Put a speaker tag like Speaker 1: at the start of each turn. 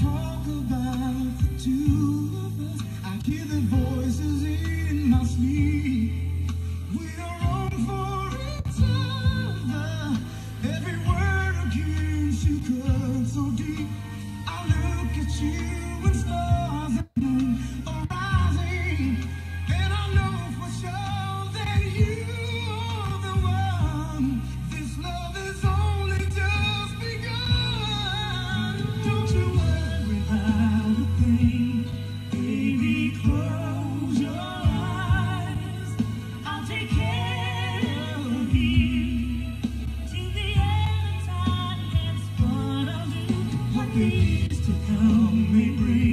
Speaker 1: talk about the two of us. I hear the voices in my sleep. We are wrong for each other. Every word you, cuts so deep. I look at you and stars. Help me breathe.